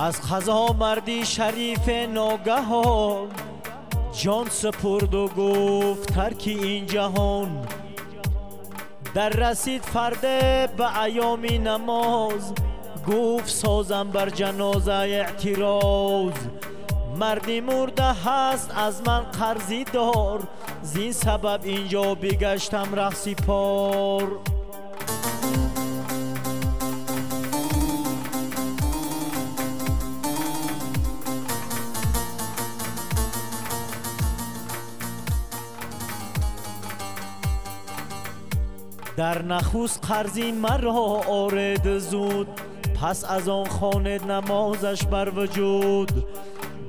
از خزا مردی شریف ناگهان. جان سپرد و گفت ترکی این جهان در رسید فرده به ایامی نماز. گفت سازم بر جنازه اعتراض. مردی مرده هست از من قرضی دار. زین سبب اینجا بگشتم رخصی پار. در نخوس قرضی مرا آرد زود. پس از آن خانه نمازش بر وجود.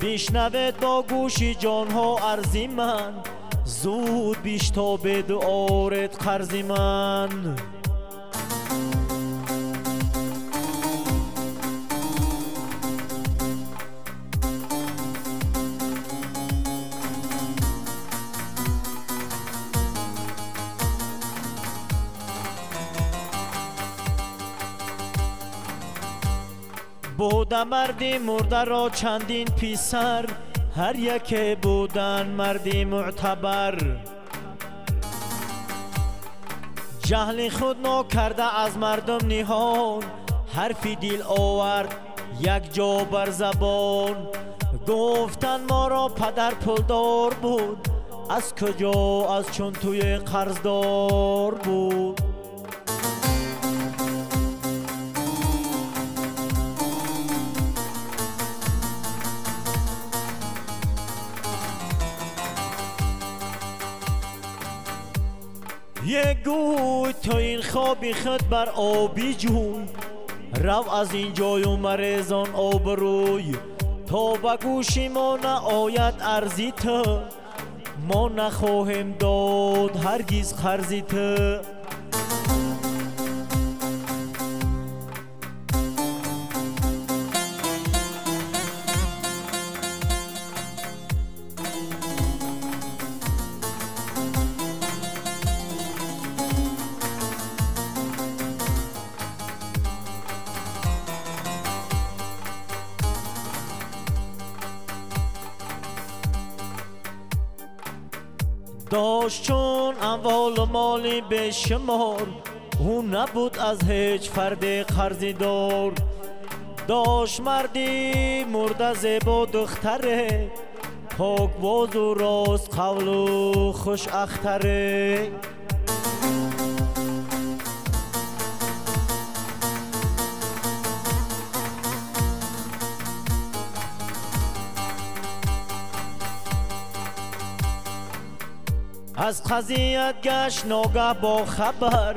بشنوید با گوشی جانها ارزی من. زود بیش تا به آرد قرضی من. بوده مردی مرده را چندین پیسر. هر یک بودن مردی معتبر. جهل خود نو کرده از مردم نهان حرفی دل آورد یک جا بر زبان. گفتن ما را پدر پلدار بود. از کجا؟ از چون توی قرضدار بود. یک گوی تا این خوابی خود بر آبی جوی رو از این جای و مریزان آب روی. تا به گوشی ما آید ارزی تو ما نخواهیم داد هرگیز خرزی تو داشت چون اموال و مالی به شمار او نبود از هیچ فرد قرضی دار. داشت مردی مرده زیبا دختره. پاک باز و راست قول و خوش اختره. از قضیت گشت ناگه با خبر.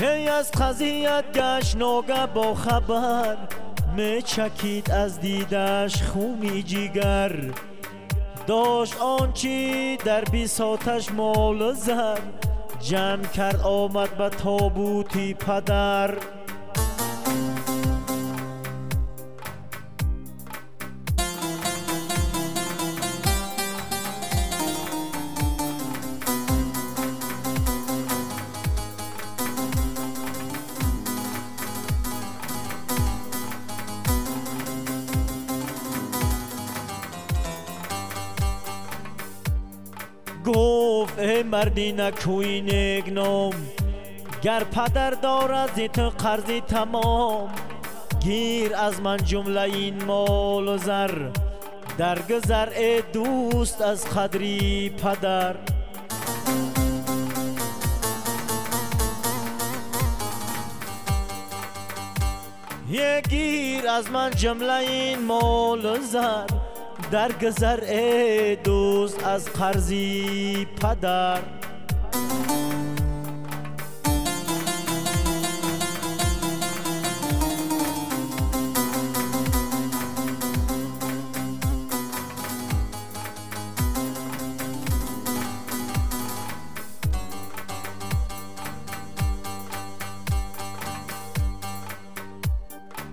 هی از قضیت گشت ناگه با خبر. می چکید از دیدش خونی جیگر. داشت آنچی در بیساتش مال زر جمع کرد آمد به تابوتی پدر. مردی نکوی نگنام گر پدر دارد زی تو قرضی تمام گیر از من جمله این مال و زر در گذر ای دوست از قدری پدر. یه گیر از من جمله این مال و زر در گذر ای دوست از قرضی پدر.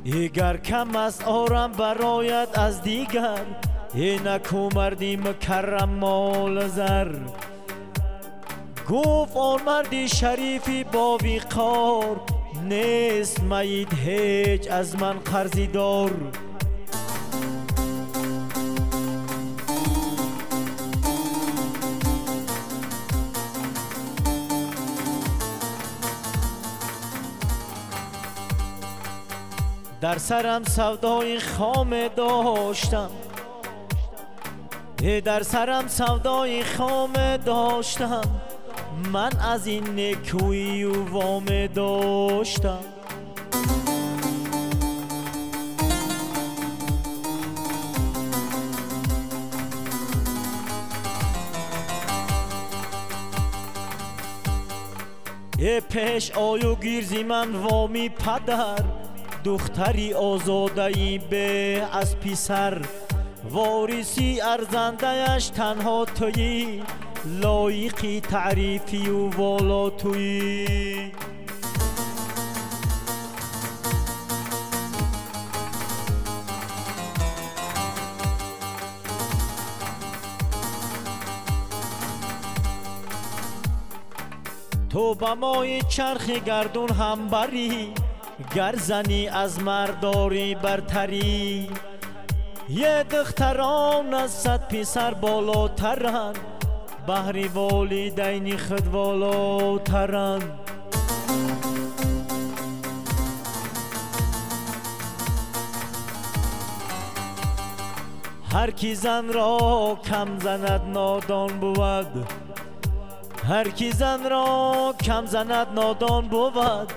ایگر کم است آرم برایت از دیگر اینکو مردی مکرم مال زر. گفت آن مردی شریفی با ویقار نیست مایید هیچ از من قرضی دار. در سرم سودای خام داشتم. در سرم سودای خام داشتم. من از این نکوی و وام داشتم ای پیش آیو گیرزی من وامی پدر. دختری آزاده به از پیسر وارسی ارزندهش تنها تویی لایقی تعریفی و والا تویی تو به مای چرخ گردون هم بری گرزنی از مرداری برتری. یه دختران از صد پیسر بالاترن. بحری والیدینی خود والاترن. هر کی زن را کم زند نادان بود. هر کی زن را کم زند نادان بود.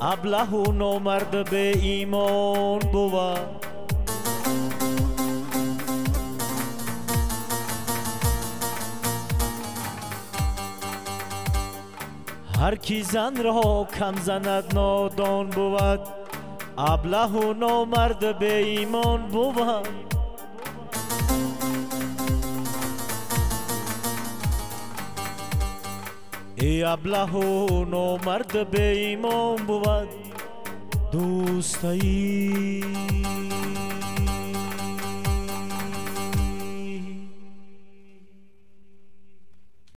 ابله و نامرد به ایمان بود. هر کی زن را کم زند نادان بود ابله و نامرد به ایمان بود. ای ابله و نامرد به ایمان بود. دوستایی